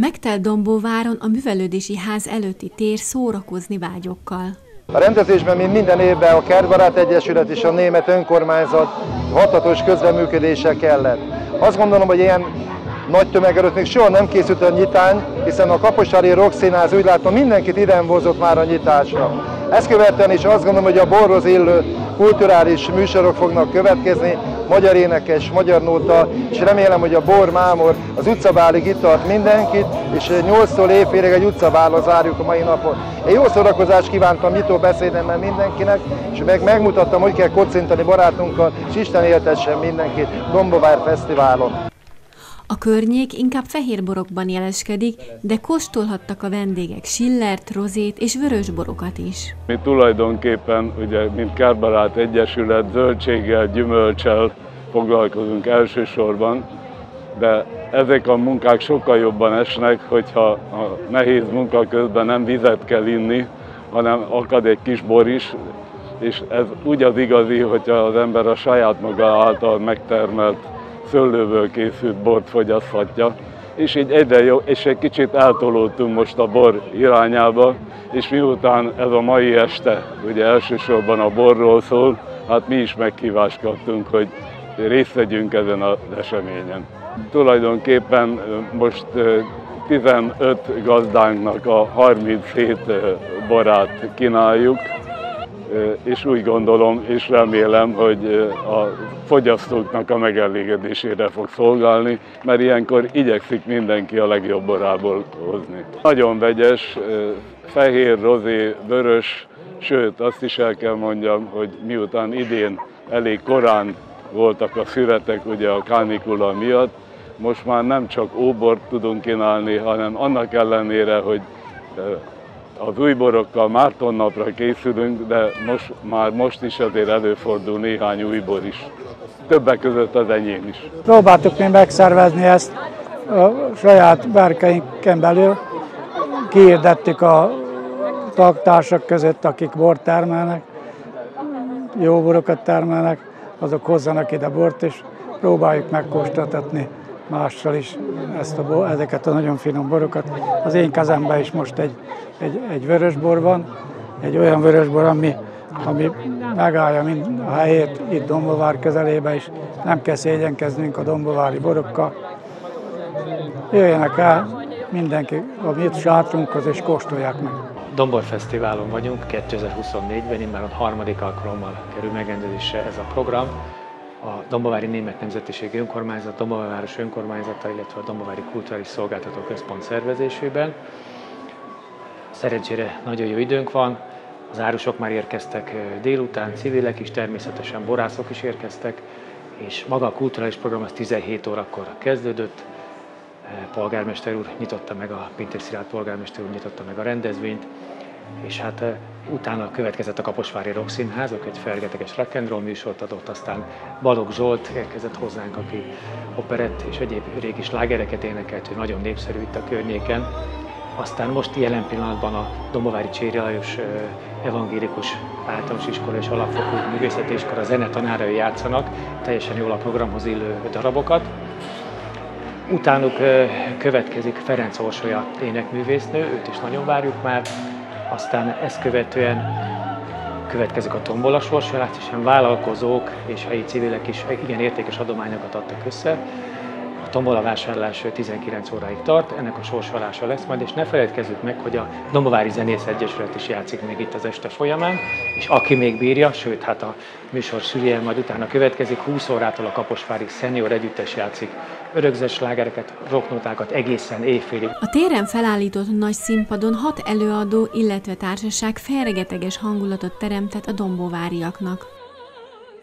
Megtelt Dombóváron a művelődési ház előtti tér szórakozni vágyokkal. A rendezésben, mint minden évben a Kertbarát Egyesület és a Német Önkormányzat hatatos közreműködése kellett. Azt gondolom, hogy ilyen nagy tömeg előtt még soha nem készült a nyitány, hiszen a Kaposvári Rokszínház úgy látom mindenkit idehozott már a nyitásra. Ezt követően is azt gondolom, hogy a borhoz illő kulturális műsorok fognak következni, magyar énekes, magyar nóta, és remélem, hogy a bor, mámor az utcabálig itt tart mindenkit, és 8-tól éjfélig egy utcabálra zárjuk a mai napot. Egy jó szórakozást kívántam nyitó beszédemmel mindenkinek, és meg megmutattam, hogy kell kocintani barátunkkal, és Isten éltessen mindenkit Dombovár Fesztiválon. A környék inkább fehér borokban jeleskedik, de kóstolhattak a vendégek sillert, rozét és vörös borokat is. Mi tulajdonképpen, ugye, mint Kárbarát Egyesület, zöldséggel, gyümölcsel foglalkozunk elsősorban, de ezek a munkák sokkal jobban esnek, hogyha a nehéz munka közben nem vizet kell inni, hanem akad egy kis bor is, és ez úgy az igazi, hogyha az ember a saját maga által megtermelt szőlőből készült bort fogyaszthatja, és így egyre jó, és egy kicsit eltolódtunk most a bor irányába, és miután ez a mai este ugye elsősorban a borról szól, hát mi is meghívást kaptunk, hogy részt vegyünk ezen az eseményen. Tulajdonképpen most 15 gazdánknak a 37 borát kínáljuk, és úgy gondolom és remélem, hogy a fogyasztóknak a megelégedésére fog szolgálni, mert ilyenkor igyekszik mindenki a legjobb borából hozni. Nagyon vegyes, fehér, rozé, vörös, sőt azt is el kell mondjam, hogy miután idén elég korán voltak a szüretek ugye a kánikula miatt, most már nem csak óbort tudunk kínálni, hanem annak ellenére, hogy az új borokkal Márton napra készülünk, de most, már most is azért előfordul néhány új bor is. Többek között az enyém is. Próbáltuk mi megszervezni ezt a saját berkeinken belül. Kiirdettük a tagtársak között, akik bort termelnek, jó borokat termelnek, azok hozzanak ide bort, és próbáljuk megkóstoltatni mással is ezt a, ezeket a nagyon finom borokat. Az én kezemben is most egy, egy, egy vörösbor van, egy olyan vörösbor, ami, ami megállja mind a helyét itt Dombovár közelébe is. Nem kell szégyenkeznünk a dombovári borokkal. Jöjjenek el mindenki a mi sátrunkhoz és kóstolják meg. Dombor Fesztiválon vagyunk, 2024-ben, immár a harmadik alkalommal kerül megrendezésre ez a program a Dombovári Német Nemzetiségi Önkormányzat, Dombovári Város Önkormányzata, illetve a Dombovári Kulturális Szolgáltató Központ szervezésében. Szerencsére nagyon jó időnk van, az árusok már érkeztek délután, civilek is, természetesen borászok is érkeztek, és maga a kulturális program az 17 órakor kezdődött. Polgármester úr nyitotta meg, a Pintér Szilárd polgármester úr nyitotta meg a rendezvényt, és hát utána következett a Kaposvári Rock Színház, aki egy fergeteges rock and roll műsort adott, aztán Balogh Zsolt érkezett hozzánk, aki operett és egyéb régi slágereket énekelt, ő nagyon népszerű itt a környéken. Aztán most jelen pillanatban a Domovári Cséri Lajos evangélikus általános iskola és alapfokú művészeti iskola zenetanárai játszanak, teljesen jól a programhoz illő darabokat. Utánuk következik Ferenc Orsolya énekművésznő, őt is nagyon várjuk már, aztán ezt követően következik a tombola sorsolás, hiszen vállalkozók és helyi civilek is igen értékes adományokat adtak össze. Tombola vásárlás 19 óráig tart, ennek a sorsolása lesz majd, és ne feledkezzük meg, hogy a Dombovári Zenész Egyesület is játszik még itt az este folyamán, és aki még bírja, sőt, hát a műsor szülje majd utána következik, 20 órától a Kaposvári Senior Együttes játszik örökzes slágereket, rocknotákat egészen éjfélig. A téren felállított nagy színpadon hat előadó, illetve társaság fergeteges hangulatot teremtett a dombováriaknak.